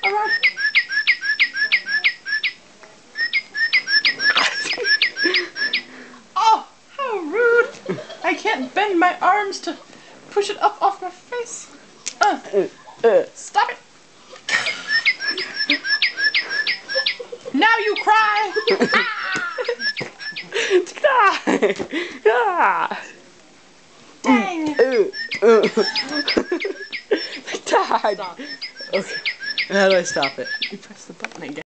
oh, how rude! I can't bend my arms to push it up off my face. Uh, stop it! now you cry! ah! Dang! Stop. Okay. How do I stop it? You press the button again.